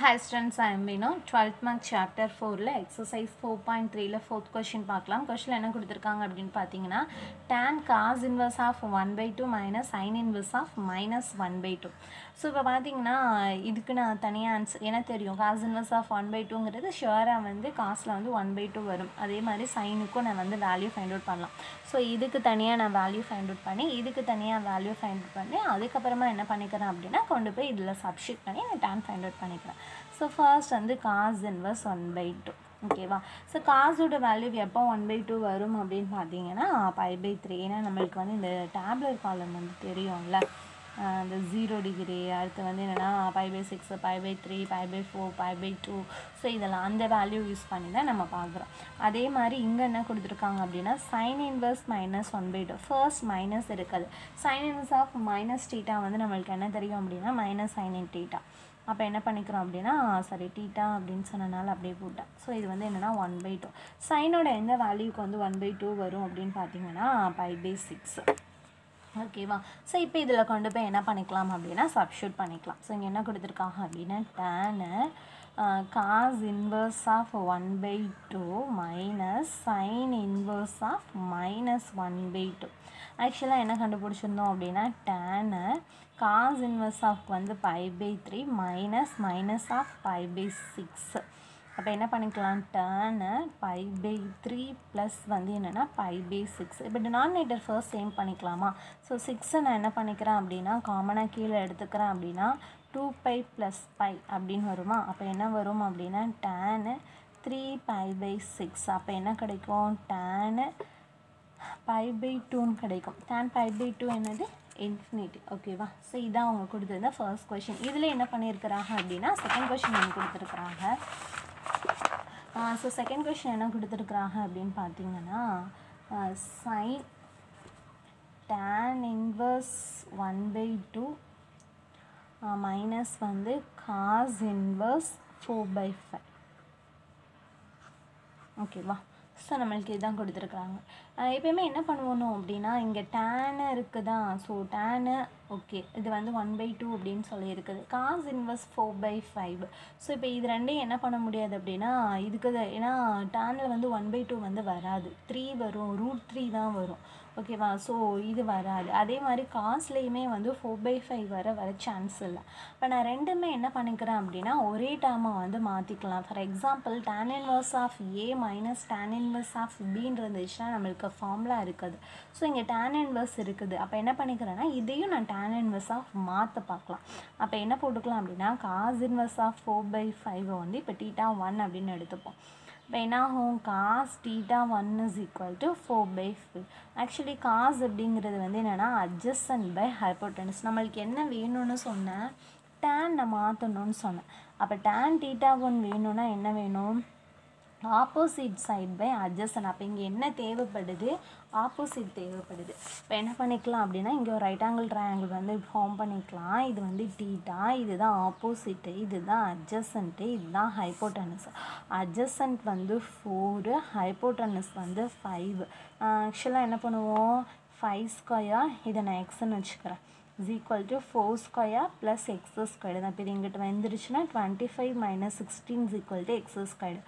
Hi friends I am Vino twelfth maths chapter ஃபோரில் exercise four point த்ரீல fourth question பார்க்கலாம். Question என்ன கொடுத்துருக்காங்க அப்படின்னு பார்த்தீங்கன்னா tan cos inverse of 1 by 2 minus sin inverse of minus 1 by 2 so இப்போ பார்த்தீங்கன்னா இதுக்கு நான் தனியாக ஆன்சர் என்ன தெரியும்? Cos inverse of one by டூங்கிறது ஷுவராக வந்து காசில் வந்து ஒன் பை டூ வரும். அதே மாதிரி சைனுக்கும் நான் வந்து வேல்யூ ஃபைண்ட் அவுட் பண்ணலாம். ஸோ இதுக்கு தனியாக நான் வேல்யூ ஃபைண்ட் அவுட் பண்ணி இதுக்கு தனியாக வேல்யூ ஃபைண்ட் அவுட் பண்ணி அதுக்கப்புறமா என்ன பண்ணிக்கிறேன் அப்படின்னா கொண்டு போய் இதில் சப்ஷீட் பண்ணி நான் டேன் ஃபைண்ட் அவுட் பண்ணிக்கிறேன். ஸோ ஃபர்ஸ்ட் வந்து cos inverse one by two ஓகேவா ஸோ காசோட வேல்யூ எப்போ ஒன் பை டூ வரும் அப்படின்னு பார்த்தீங்கன்னா பை பை த்ரீ ஏன்னா நம்மளுக்கு வந்து இந்த டேப்லெட் காலம் வந்து தெரியும்ல. இந்த ஜீரோ டிகிரி அடுத்து வந்து என்னென்னா pi by six pi by three pi by four pi by two so இதெல்லாம் அந்த வேல்யூ யூஸ் பண்ணி தான் நம்ம பார்க்குறோம். அதே மாதிரி இங்கே என்ன கொடுத்துருக்காங்க அப்படின்னா sine inverse minus one by two first minus இருக்காது. Sine inverse of minus theta வந்து நம்மளுக்கு என்ன தெரியும் அப்படின்னா மைனஸ் சைன் இன் டீட்டா அப்போ என்ன பண்ணிக்கிறோம் அப்படின்னா சரி டீட்டா அப்படின்னு சொன்னனால அப்படியே போட்டேன். ஸோ இது வந்து என்னென்னா ஒன் பை டூ சைனோட எந்த வேல்யூக்கு வந்து ஒன் பை டூ வரும் அப்படின்னு பார்த்தீங்கன்னா ஃபைவ் பை சிக்ஸ் ஓகேவா ஸோ இப்போ இதில் கொண்டு போய் என்ன பண்ணிக்கலாம் அப்படின்னா சப்ஷூட் பண்ணிக்கலாம். ஸோ இங்கே என்ன கொடுத்துருக்காங்க அப்படின்னா tan cos inverse of one by two minus sine inverse of minus one by two ஆக்சுவலாக என்ன கண்டுபிடிச்சிருந்தோம் அப்படின்னா டேனு காஸ் இன்வெர்ஸ் ஆஃப் வந்து pi by three minus minus of pi by six அப்போ என்ன பண்ணிக்கலாம்? Tan pi by three plus வந்து என்னென்னா பை பை சிக்ஸ் இப்போ டினாமினேட்டர் ஃபர்ஸ்ட் சேம் பண்ணிக்கலாமா? ஸோ சிக்ஸை நான் என்ன பண்ணிக்கிறேன் அப்படின்னா காமனாக கீழே எடுத்துக்கிறேன் அப்படின்னா டூ பை ப்ளஸ் பை அப்படின்னு வருமா? அப்போ என்ன வரும் அப்படின்னா tan three pi by six அப்போ என்ன கிடைக்கும்? டேனு பை பை டூன்னு கிடைக்கும். டேன் பை பை டூ என்னது? இன்ஃபினிட்டி ஓகேவா ஸோ இதான் அவங்க கொடுத்துருந்த ஃபர்ஸ்ட் கொஷின் இதில் என்ன பண்ணியிருக்கிறாங்க அப்படின்னா செகண்ட் கொஷின் என்ன கொடுத்துருக்குறாங்க. ஸோ செகண்ட் கொஷின் என்ன கொடுத்துருக்குறாங்க அப்படின்னு பார்த்தீங்கன்னா sine tan inverse one by two minus வந்து cos inverse four by five ஓகேவா ஸோ நம்மளுக்கு இதுதான் கொடுத்துருக்குறாங்க. எப்பயுமே என்ன பண்ணுவோம் அப்படின்னா இங்கே டேனு இருக்குதா ஸோ டேனு ஓகே இது வந்து ஒன் பை டூ அப்படின்னு சொல்லி இருக்குது காஸ் இன்வெஸ்ட் ஃபோர் பை ஃபைவ் ஸோ இப்போ இது ரெண்டையும் என்ன பண்ண முடியாது அப்படின்னா இதுக்கு ஏன்னா டேனில் வந்து ஒன் பை டூ வந்து வராது. த்ரீ வரும் ரூட் த்ரீ தான் வரும். ஓகேவா ஸோ இது வராது. அதே மாதிரி காஸ்ட்லேயுமே வந்து ஃபோர் பை ஃபைவ் வர வர சான்ஸ் இல்லை. இப்போ நான் ரெண்டுமே என்ன பண்ணிக்கிறேன் அப்படின்னா ஒரே டேர்மை வந்து மாற்றிக்கலாம் for example tan inverse of A minus tan inverse of பின்னு இருந்துச்சுன்னா நம்மளுக்கு ஃபார்முலா இருக்குது. ஸோ இங்கே டேன் இன்வர்ஸ் இருக்குது. அப்போ என்ன பண்ணிக்கிறேன்னா இதையும் நான் டேன் இன்வர்ஸ் ஆஃப் மாற்ற பார்க்கலாம். அப்போ என்ன போட்டுக்கலாம் அப்படின்னா cos inverse of four by ஃபைவை வந்து இப்போ டீட்டா ஒன் அப்படின்னு எடுத்துப்போம். இப்போ என்ன ஆகும் cos theta one is equal to four by five actually cos அப்படிங்கிறது வந்து என்னென்னா அட்ஜஸ்டன் பை ஹைப்போட்டன்ஸ் நம்மளுக்கு என்ன வேணும்னு சொன்னேன்? டேன் நான் மாற்றணும்னு சொன்னேன். அப்போ டேன் டீட்டா ஒன் வேணும்னா என்ன வேணும்? ஆப்போசிட் சைட் பை அட்ஜஸ்டன் அப்போ இங்கே என்ன தேவைப்படுது? ஆப்போசிட் தேவைப்படுது. இப்போ என்ன பண்ணிக்கலாம் அப்படின்னா இங்கே ஒரு ரைட் ஆங்கிள் ட்ரையாங்கிள் வந்து ஃபார்ம் பண்ணிக்கலாம். இது வந்து டீட்டா இதுதான் ஆப்போசிட்டு இதுதான் அட்ஜசன்ட்டு இதுதான் ஹைப்போட்டனஸ் அட்ஜசன்ட் வந்து ஃபோரு ஹைப்போட்டனஸ் வந்து ஃபைவ் ஆக்சுவலாக என்ன பண்ணுவோம்? ஃபைவ் ஸ்கொயர் இதை நான் எக்ஸ்ன்னு வச்சுக்கிறேன். Is equal to four square plus x square தான் இப்போ இது இங்கிட்ட வந்துருச்சுன்னா twenty five minus sixteen is equal to x square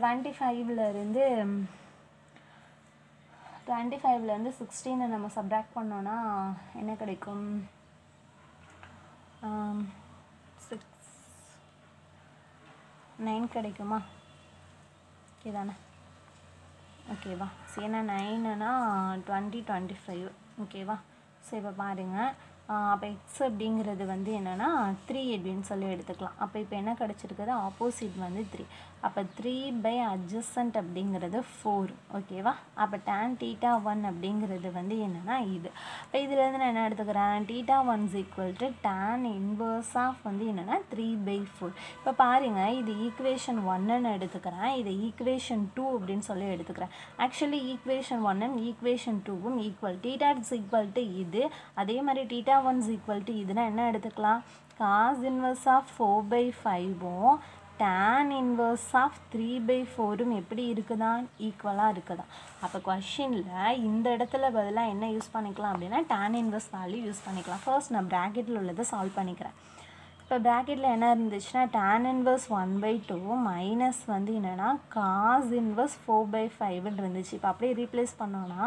twenty ஃபைவ்லேருந்து டுவெண்ட்டி ஃபைவ்லேருந்து சிக்ஸ்டீனை நம்ம சப்ராக்ட் பண்ணோன்னா என்ன கிடைக்கும்? சிக்ஸ் நைன் கிடைக்குமா? ஓகே தானே? ஓகேவா சரி ஏன்னா நைனுனா டுவெண்ட்டி டுவெண்ட்டி ஃபைவ் ஓகேவா சரி இப்போ பாருங்கள் அப்போ எக்ஸ் அப்படிங்கிறது வந்து என்னென்னா த்ரீ அப்படின்னு சொல்லி எடுத்துக்கலாம். அப்போ இப்போ என்ன கிடச்சிருக்குது? ஆப்போசிட் வந்து த்ரீ அப்போ த்ரீ பை அட்ஜஸ்டன்ட் அப்படிங்கிறது ஃபோர் ஓகேவா அப்போ டேன் டீட்டா ஒன் அப்படிங்கிறது வந்து என்னென்னா இது. இப்போ இதுலேருந்து நான் என்ன எடுத்துக்கிறேன்? Theta one's equal to tan inverse of வந்து என்னென்னா த்ரீ பை ஃபோர் இப்போ பாருங்கள் இது ஈக்குவேஷன் ஒன்னுன்னு எடுத்துக்கிறேன். இது ஈக்குவேஷன் டூ அப்படின்னு சொல்லி எடுத்துக்கிறேன். ஆக்சுவலி ஈக்குவேஷன் ஒன்னு ஈக்குவேஷன் டூவும் equal theta is equal to இது. அதே மாதிரி டீட்டா ஒன்ஸ் ஈக்குவல் டு இதுனா என்ன எடுத்துக்கலாம்? Cos inverse of four by ஃபைவும் tan inverse of three by ஃபோரும் எப்படி இருக்குதா ஈக்குவலாக இருக்குதா அப்போ கொஷினில் இந்த இடத்துல பதிலாக என்ன யூஸ் பண்ணிக்கலாம் அப்படின்னா டேன் இன்வர்ஸ் வேல்யூ யூஸ் பண்ணிக்கலாம். ஃபர்ஸ்ட் நான் ப்ராக்கெட்டில் உள்ளதை சால்வ் பண்ணிக்கிறேன். இப்போ ப்ராக்கெட்டில் என்ன இருந்துச்சுன்னா tan inverse one by two minus வந்து என்னென்னா காஸ் இன்வர்ஸ் ஃபோர் பை ஃபைவ்னு இருந்துச்சு. இப்போ அப்படியே ரீப்ளேஸ் பண்ணோன்னா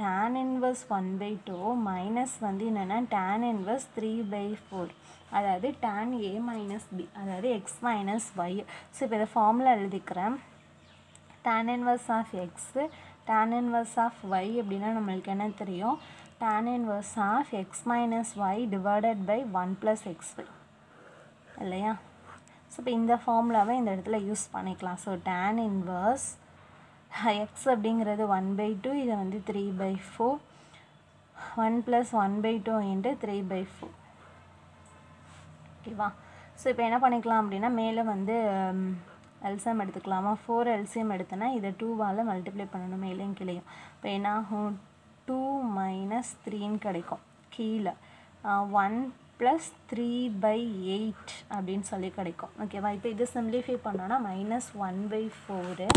tan inverse one by two minus வந்து என்னென்னா tan inverse three by four அதாவது டேன் ஏ மைனஸ் பி அதாவது எக்ஸ் மைனஸ் ஒய் ஸோ இப்போ இதை ஃபார்முலா எழுதிக்கிறேன். Tan inverse of x tan inverse of y அப்படின்னா நம்மளுக்கு என்ன தெரியும்? Tan inverse of x minus y divided by one plus x y இல்லையா? ஸோ இப்போ இந்த ஃபார்முலாவை இந்த இடத்துல யூஸ் பண்ணிக்கலாம். ஸோ டேன் இன்வர்ஸ் எக்ஸ் அப்படிங்கிறது ஒன் பை டூ இதை வந்து three by four one plus one by two into three by four ஓகேவா ஸோ இப்போ என்ன பண்ணிக்கலாம் அப்படின்னா மேலே வந்து எல்சிஎம் எடுத்துக்கலாமா? ஃபோர் எல்சிஎம் எடுத்தேன்னா இதை டூவால் மல்டிப்ளை பண்ணணும் மேலேயும் கீழேயும். இப்போ என்ன ஆகும்? டூ மைனஸ் த்ரீன்னு கிடைக்கும். கீழே. One plus three by eight அப்படின்னு சொல்லி கிடைக்கும். ஓகேவா இப்போ இது சிம்ப்ளிஃபை பண்ணோன்னா minus one by four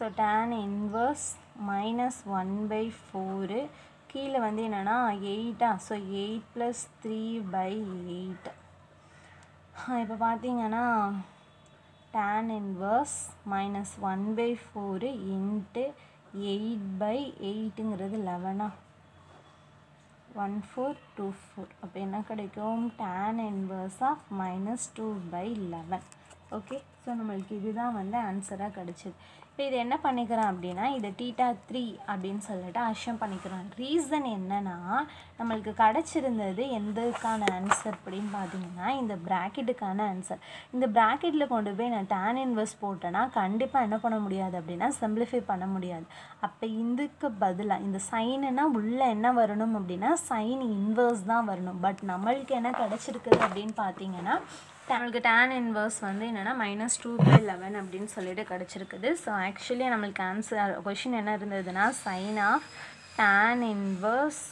so tan inverse minus one by four கீழே வந்து என்னென்னா எயிட்டா so eight plus three by eight இப்போ பார்த்தீங்கன்னா tan inverse minus one by four into eight by எயிட்டுங்கிறது லெவனா ஒன் ஃபோர் டூ ஃபோர் அப்போ என்ன கிடைக்கும்? Tan inverse of minus two by eleven okay so நம்மளுக்கு இதுதான் வந்து ஆன்சராக கிடச்சிது. இப்போ இது என்ன பண்ணிக்கிறேன் அப்படின்னா இதை டீட்டா த்ரீ அப்படின்னு சொல்லிட்டு அஷம் பண்ணிக்கிறோம். ரீசன் என்னன்னா நம்மளுக்கு கிடச்சிருந்தது எந்ததுக்கான ஆன்சர் அப்படின்னு பார்த்தீங்கன்னா இந்த ப்ராக்கெட்டுக்கான ஆன்சர் இந்த ப்ராக்கெட்டில் கொண்டு போய் நான் டேன் இன்வெர்ஸ் போட்டேன்னா கண்டிப்பாக என்ன பண்ண முடியாது அப்படின்னா சிம்பிளிஃபை பண்ண முடியாது. அப்போ இதுக்கு பதிலாக இந்த சைனுனா உள்ளே என்ன வரணும் அப்படின்னா சைன் இன்வெர்ஸ் தான் வரணும். பட் நம்மளுக்கு என்ன கிடச்சிருக்குது அப்படின்னு பார்த்தீங்கன்னா நம்மளுக்கு டேன் இன்வர்ஸ் வந்து என்னென்னா மைனஸ் டூ பை லெவன் அப்படின்னு சொல்லிட்டு கிடச்சிருக்குது. ஸோ ஆக்சுவலி நம்மளுக்கு ஆன்சர் கொஷின் என்ன இருந்ததுன்னா sine of tan inverse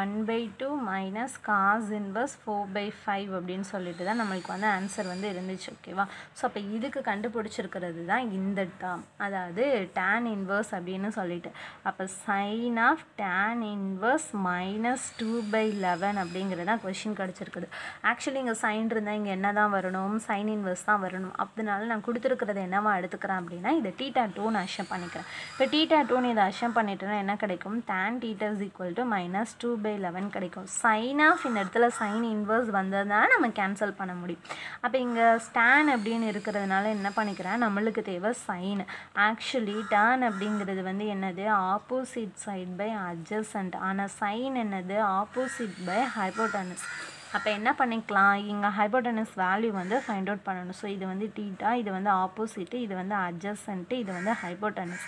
one by two minus cos inverse four by five அப்படின்னு சொல்லிட்டு தான் நம்மளுக்கு வந்து ஆன்சர் வந்து இருந்துச்சு ஓகேவா ஸோ அப்போ இதுக்கு கண்டுபிடிச்சிருக்கிறது தான் இந்த டேர்ம் அதாவது டேன் இன்வர்ஸ் அப்படின்னு சொல்லிட்டு. அப்போ sine of tan inverse minus two by eleven அப்படிங்கிறது தான் கொஷின் கிடச்சிருக்குது. ஆக்சுவலி இங்கே சைன் இருந்தால் இங்கே என்ன தான் வரணும்? சைன் இன்வர்ஸ் தான் வரணும். அதனால நான் கொடுத்துருக்கிறது என்னவா எடுத்துக்கிறேன் அப்படின்னா இதை டீட்டா டூன்னு அஷம் பண்ணிக்கிறேன். இப்போ டீட்டா டூன்னு இதை அஷம் பண்ணிட்டேன்னா என்ன கிடைக்கும்? Tan theta is equal to minus two by eleven கிடைக்கும். சைன் ஆஃப் இந்த இடத்துல சைன் இன்வர்ஸ் வந்ததுனால நம்ம கேன்சல் பண்ண முடியும். அப்போ இங்கே ஸ்டான் அப்படின்னு இருக்கிறதுனால என்ன பண்ணிக்கிறேன்? நம்மளுக்கு தேவை சைன் ஆக்சுவலி டேன் அப்படிங்கிறது வந்து என்னது? ஆப்போசிட் சைட் பை அட்ஜசன்ட் ஆனால் சைன் என்னது? ஆப்போசிட் பை ஹைப்போட்டனஸ் அப்போ என்ன பண்ணிக்கலாம்? இங்கே ஹைபோடனஸ் வேல்யூ வந்து ஃபைண்ட் அவுட் பண்ணணும். ஸோ இது வந்து டீட்டா இது வந்து ஆப்போசிட்டு இது வந்து அட்ஜஸ்டன்ட்டு இது வந்து ஹைபோடனஸ்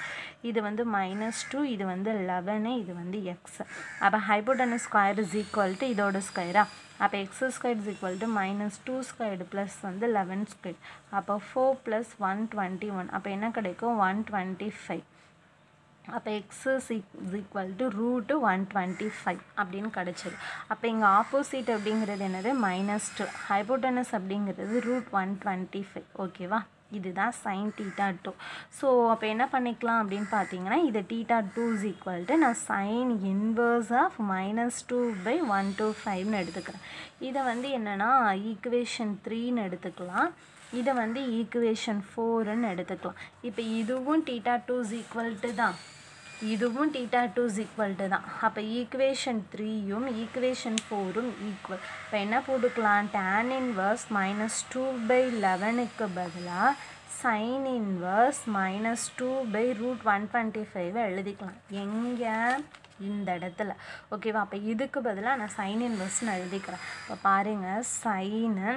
இது வந்து மைனஸ் டூ இது வந்து லெவனு இது வந்து எக்ஸ் அப்போ hypotenuse square is equal to இதோட ஸ்கொயரா அப்போ x square is equal to minus two squared plus வந்து லெவன் ஸ்கொயர் அப்போ four plus one twenty one அப்போ என்ன கிடைக்கும்? ஒன் டுவெண்ட்டி ஃபைவ் அப்போ x is equal to root one twenty five அப்படின்னு கிடச்சிது. அப்போ இங்கே ஆப்போசிட் அப்படிங்கிறது என்னது? மைனஸ் டூ ஹைபோட்டனஸ் அப்படிங்கிறது ரூட் ஒன் டுவெண்ட்டி ஃபைவ் ஓகேவா இதுதான் சைன் டீட்டா டூ ஸோ அப்போ என்ன பண்ணிக்கலாம் அப்படின்னு பார்த்தீங்கன்னா இது theta two is equal to நான் sine inverse of minus two by one two ஃபைவ்னு எடுத்துக்கிறேன். இதை வந்து என்னென்னா ஈக்குவேஷன் த்ரீன்னு எடுத்துக்கலாம். இதை வந்து ஈக்குவேஷன் ஃபோருன்னு எடுத்துக்கலாம். இப்போ இதுவும் theta two is equal to தான். இதுவும் theta two is equal to தான். அப்போ ஈக்குவேஷன் த்ரீயும் ஈக்குவேஷன் ஃபோரும் ஈக்குவல் இப்போ என்ன போட்டுக்கலாம்? Tan inverse minus two by லெவனுக்கு பதிலாக sine inverse minus two by root one twenty five எழுதிக்கலாம். எங்கே? இந்த இடத்துல. ஓகேவா அப்போ இதுக்கு பதிலாக நான் சைன் இன்வர்ஸ்னு எழுதிக்கிறேன். இப்போ பாருங்கள் sine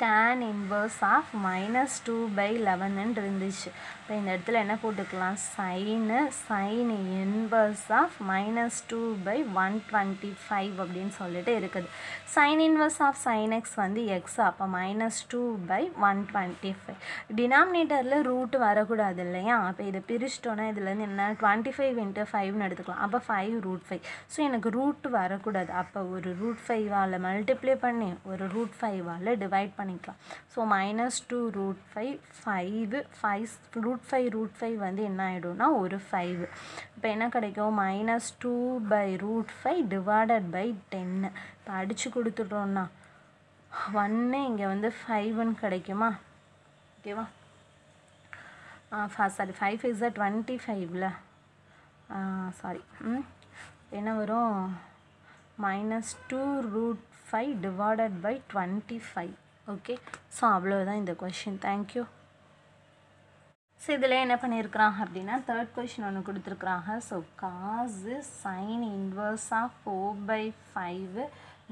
tan inverse of minus two by லெவன்னு இருந்துச்சு இப்போ இந்த இடத்துல என்ன போட்டுக்கலாம்? Sine sine inverse of minus two by one twenty five அப்படின்னு சொல்லிட்டு இருக்குது. Sine inverse of sine x வந்து எக்ஸ் அப்போ minus two by one twenty five டினாமினேட்டரில் ரூட் வரக்கூடாது இல்லையா? அப்போ இதை பிரிச்சிட்டோன்னா இதுலேருந்து என்ன? டுவெண்ட்டி ஃபைவ் இன்ட்டு ஃபைவ்னு எடுத்துக்கலாம். அப்போ ஃபைவ் ரூட் ஃபைவ் ஸோ எனக்கு ரூட் வரக்கூடாது. அப்போ ஒரு ரூட் ஃபைவால் மல்டிப்ளை பண்ணி ஒரு ரூட் ஃபைவால் டிவைட் பண்ணி பண்ணிக்கலாம். So minus two root five five five root five root five வந்து என்ன ஆகிடும்னா ஒரு ஃபைவ் இப்போ என்ன கிடைக்கும்? Minus two by root five divided by டென்னு இப்போ அடித்து கொடுத்துட்டோம்னா ஒன்று இங்கே வந்து ஃபைவ்னு கிடைக்குமா? ஓகேவா சாரி ஃபைவ் இஸ் டுவெண்ட்டி ஃபைவ்ல சாரி என்ன வரும்? Minus two root five divided by twenty five okay so அவ்வளோதான் இந்த கொஷின் தேங்க்யூ ஸோ இதில் என்ன பண்ணியிருக்கிறாங்க அப்படின்னா தேர்ட் கொஷின் ஒன்று கொடுத்துருக்குறாங்க. So cos sine inverse of four by five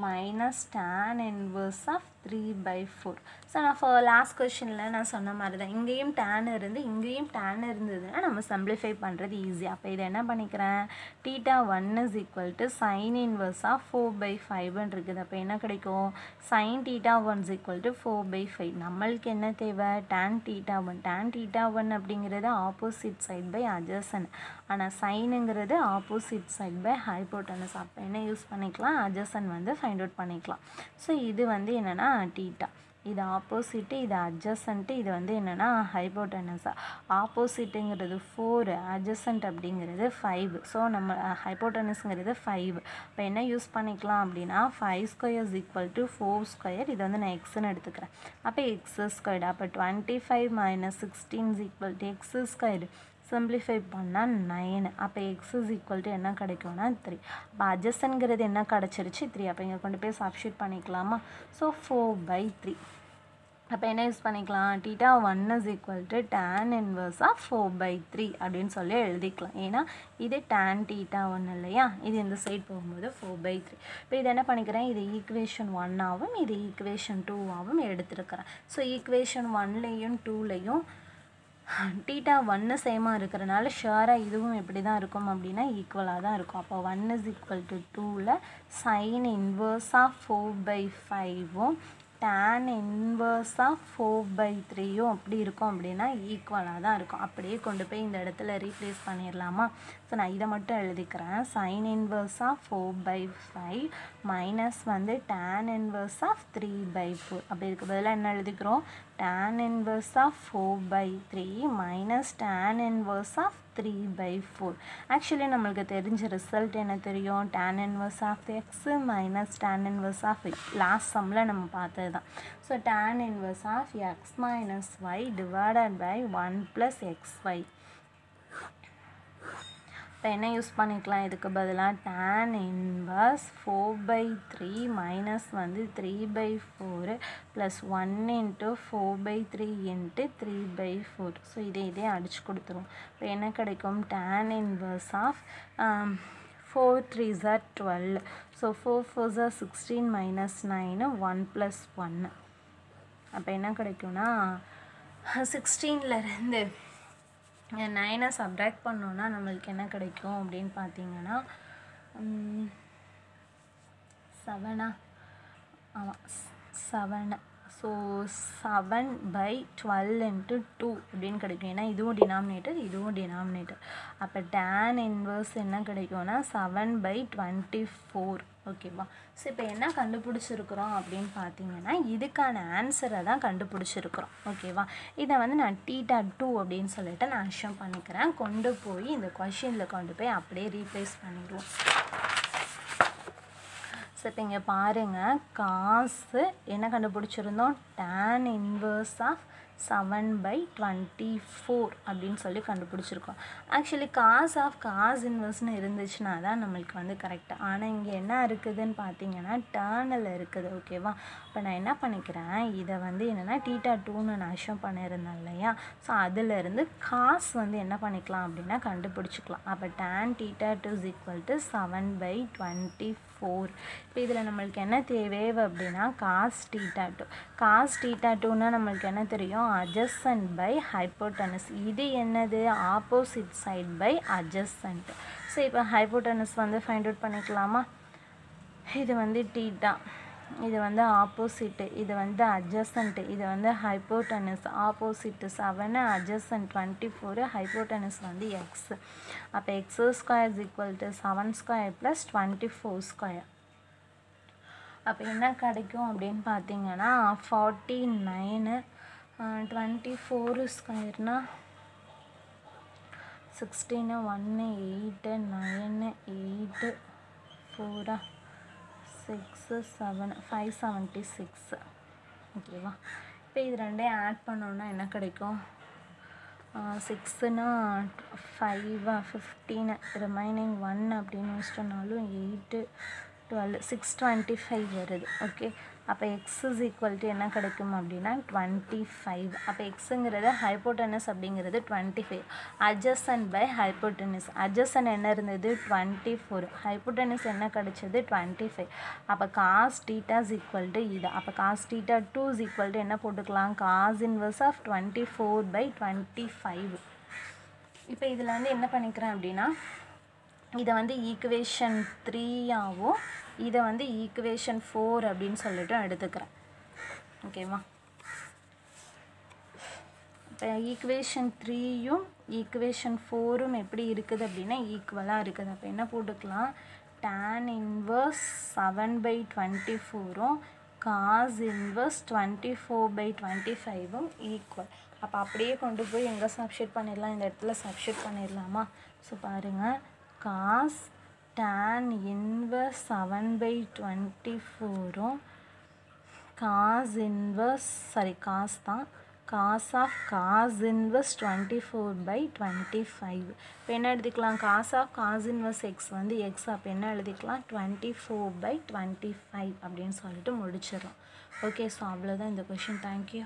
minus tan inverse of three by four so நான் ஃபோ லாஸ்ட் கொஷனில் நான் சொன்ன மாதிரி தான் இங்கேயும் டேன் இருந்து இங்கேயும் டேன் இருந்ததுன்னா நம்ம சிம்பிளிஃபை பண்ணுறது ஈஸி அப்போ இதை என்ன பண்ணிக்கிறேன்? Theta one is equal to sine inverse of four by ஃபைவ்னு இருக்குது. அப்போ என்ன கிடைக்கும்? Sine theta one is equal to four by five நம்மளுக்கு என்ன தேவை? Tan theta one tan theta one அப்படிங்கிறது ஆப்போசிட் சைட் பை அஜசன் ஆனால் சைனுங்கிறது ஆப்போசிட் சைட் பை ஹைபோட்டனஸ் அப்போ என்ன யூஸ் பண்ணிக்கலாம்? அஜசன் வந்து ஃபைண்ட் அவுட் பண்ணிக்கலாம். ஸோ இது வந்து என்னென்னா டீட்டா இது ஆப்போசிட்டு இது அட்ஜசண்ட்டு இது வந்து என்னென்னா ஹைபோட்டனஸா ஆப்போசிட்டுங்கிறது ஃபோரு அட்ஜசண்ட் அப்படிங்கிறது ஃபைவ் ஸோ நம்ம ஹைபோட்டனஸுங்கிறது ஃபைவ் இப்போ என்ன யூஸ் பண்ணிக்கலாம் அப்படின்னா five square is equal to four square இது வந்து நான் எக்ஸ்னு எடுத்துக்கிறேன். அப்போ எக்ஸ் ஸ்கொயர்டு அப்போ twenty five minus sixteen is equal to x squared simplify பண்ணால் நைனு அப்போ எக்ஸ் இஸ் ஈக்குவல் டு என்ன கிடைக்கும்னா த்ரீ அப்போ அட்ஜஸ்ட்ங்கிறது என்ன கிடச்சிருச்சு? த்ரீ அப்போ இங்கே கொண்டு போய் சப்ஷீட் பண்ணிக்கலாமா? ஸோ ஃபோர் பை த்ரீ அப்போ என்ன யூஸ் பண்ணிக்கலாம்? Theta one is equal to tan inverse of four by three அப்படின்னு சொல்லி எழுதிக்கலாம். ஏன்னா இது டேன் டீட்டா ஒன் இல்லையா? இது இந்த சைட் போகும்போது ஃபோர் பை த்ரீ இப்போ இது என்ன பண்ணிக்கிறேன்? இது ஈக்குவேஷன் ஒன்னாகவும் இது ஈக்குவேஷன் டூவாகவும் எடுத்துருக்கிறேன். ஸோ ஈக்குவேஷன் ஒன்லேயும் டூலேயும் டீட்டா ஒன்று சேமாக இருக்கிறனால ஷுவராக இதுவும் எப்படி தான் இருக்கும் அப்படின்னா ஈக்குவலாக தான் இருக்கும். அப்போ ஒன் இஸ் ஈக்குவல் டு டூவில் சைன் இன்வர்ஸாக ஆஃப் ஃபோர் பை ஃபைவும் டேன் இன்வர்ஸாக ஃபோர் பை த்ரீயும் அப்படி இருக்கும் அப்படின்னா ஈக்குவலாக தான் இருக்கும். அப்படியே கொண்டு போய் இந்த இடத்துல ரீப்ளேஸ் பண்ணிடலாமா ஸோ நான் இதை மட்டும் எழுதிக்கிறேன். Sine இன்வர்ஸாக of four by five minus வந்து tan inverse of three by four அப்படி இருக்க பதிலாக என்ன எழுதிக்கிறோம்? Tan inverse of 4 by 3 minus tan inverse of 3 by 4 actually நம்மளுக்கு தெரிஞ்ச ரிசல்ட் என்ன தெரியும் tan inverse of x minus tan inverse of y last சம்மில் நம்ம பார்த்தது தான் so tan inverse of x minus y divided by 1 plus xy இப்போ என்ன யூஸ் பண்ணிக்கலாம்? இதுக்கு பதிலாக tan inverse four by three minus வந்து three by four plus one into four by three into three by four so இதே இதே அடிச்சு கொடுத்துருவோம். இப்போ என்ன கிடைக்கும்? Tan inverse of four three jar twelve so four four jar sixteen minus nine one plus ஒன்று அப்போ என்ன கிடைக்கும்னா சிக்ஸ்டீன்லேருந்து நைனை சப்ராக்ட் பண்ணோன்னா நம்மளுக்கு என்ன கிடைக்கும் அப்படின்னு பார்த்தீங்கன்னா செவனா ஆமாம் செவனை so seven by twelve into two அப்படின்னு கிடைக்கும். ஏன்னா இதுவும் டினாமினேட்டர் இதுவும் டினாமினேட்டர் அப்போ டேன் இன்வர்ஸ் என்ன கிடைக்கும்னா செவன் பை டுவெண்ட்டி ஃபோர் ஓகேவா ஸோ இப்போ என்ன கண்டுபிடிச்சிருக்கிறோம் அப்படின்னு பார்த்தீங்கன்னா இதுக்கான ஆன்சரை தான் கண்டுபிடிச்சிருக்கிறோம். ஓகேவா இதை வந்து நான் டீட்டா டூ அப்படின்னு சொல்லிட்டு நான் அஷம் பண்ணிக்கிறேன். கொண்டு போய் இந்த கொஷினில் கொண்டு போய் அப்படியே ரீப்ளேஸ் பண்ணிடுவோம். ஸோ இப்போ இங்கே பாருங்கள் காசு என்ன கண்டுபிடிச்சிருந்தோம்? Tan inverse of seven by twenty four அப்படின்னு சொல்லி கண்டுபிடிச்சிருக்கோம். ஆக்சுவலி காஸ் ஆஃப் காஸ் இன்வெர்ஸ்னு இருந்துச்சுன்னா தான் நம்மளுக்கு வந்து கரெக்டாக ஆனால் இங்கே என்ன இருக்குதுன்னு பார்த்தீங்கன்னா டேர்னில் இருக்குது ஓகேவா இப்போ நான் என்ன பண்ணிக்கிறேன்? இதை வந்து என்னென்னா டீட்டா டூன்னு நான் அஷம் பண்ணியிருந்தேன் இல்லையா? ஸோ அதிலிருந்து காஸ் வந்து என்ன பண்ணிக்கலாம் அப்படின்னா கண்டுபிடிச்சிக்கலாம். அப்போ tan theta two is equal to seven by twenty four இப்போ இதில் நம்மளுக்கு என்ன தேவை? அப்படின்னா cos theta two cos theta டூன்னா நம்மளுக்கு என்ன தெரியும்? அட்ஜஸ்டன்ட் பை ஹைப்போட்டனஸ் இது என்னது? Opposite side by adjacent so இப்போ ஹைப்போட்டனஸ் வந்து ஃபைண்ட் அவுட் பண்ணிக்கலாமா? இது வந்து டீட்டா இது வந்து ஆப்போசிட்டு இது வந்து அட்ஜஸ்டன்ட்டு இது வந்து hypotenuse opposite seven adjacent twenty four hypotenuse வந்து எக்ஸ் அப்போ x square is equal to seven square plus twenty four square அப்போ என்ன கிடைக்கும் அப்படின்னு பார்த்தீங்கன்னா ஃபார்ட்டி நைனு டுவெண்ட்டி ஃபோரு ஸ்கொயர்னா சிக்ஸ்டீனு ஒன்று eight nine eight ஃபோரா six seven five seventy six ஓகேவா இப்போ இது ரெண்டையும் ஆட் பண்ணோன்னா என்ன கிடைக்கும்? சிக்ஸுனா ஃபைவா ஃபிஃப்டீனு ரிமைனிங் ஒன் அப்படின்னு வச்சிட்டோம்னாலும் eight twelve six twenty five வருது. ஓகே அப்போ எக்ஸ் இஸ் ஈக்குவல் டு என்ன கிடைக்கும் அப்படின்னா டுவெண்ட்டி ஃபைவ் அப்போ எக்ஸுங்கிறது ஹைப்போட்டனஸ் அப்படிங்கிறது twenty five adjacent by hypotenuse adjacent என்ன இருந்தது? டுவெண்ட்டி ஃபோர் ஹைப்போட்டனஸ் என்ன கிடைச்சது? டுவெண்ட்டி ஃபைவ் அப்போ காஸ் டீட்டாஸ் ஈக்குவல் டு இது. அப்போ cos theta two is equal to என்ன போட்டுக்கலாம்? Cos inverse of twenty four by twenty five இப்போ இதில் வந்து என்ன பண்ணிக்கிறேன் அப்படின்னா இதை வந்து ஈக்குவேஷன் த்ரீயாகவும் இதை வந்து ஈக்குவேஷன் ஃபோர் அப்படின்னு சொல்லிட்டு எடுத்துக்கிறேன். ஓகேவா இப்போ ஈக்குவேஷன் த்ரீயும் ஈக்குவேஷன் ஃபோரும் எப்படி இருக்குது அப்படின்னா ஈக்குவலாக இருக்குது. அப்போ என்ன போட்டுக்கலாம்? Tan inverse seven by twenty ஃபோரும் cos inverse twenty four by twenty ஃபைவும் equal அப்போ அப்படியே கொண்டு போய் எங்கே சப்ஷீட் பண்ணிடலாம்? இந்த இடத்துல சப்ஷீட் பண்ணிடலாமா? ஸோ பாருங்கள் cos tan inverse seven by twenty ஃபோரும் cos inverse sorry cos தான். Cos of cos inverse twenty four by twenty five இப்போ என்ன எழுதிக்கலாம்? Cos of cos inverse x வந்து எக்ஸ் அப்போ என்ன எழுதிக்கலாம்? Twenty four by twenty five அப்படின்னு சொல்லிட்டு முடிச்சிடும் ஓகே ஸோ அவ்வளோதான் இந்த கொஷின் தேங்க்யூ